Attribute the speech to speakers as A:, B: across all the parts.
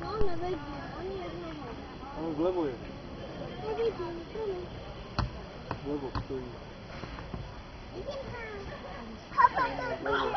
A: No, one wejdą, oni jedno On w lewo jest. W lewo stoi. Chodź.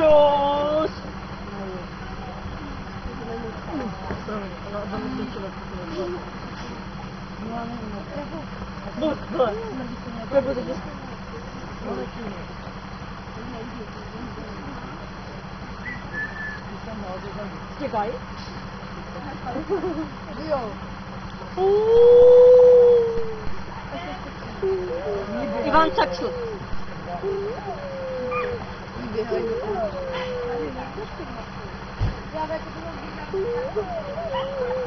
B: Joe! Щось!
C: Ну,
B: давай.
C: Треба
B: тоді. Стікай.
C: Іван Цаксу.
B: Я Thank you.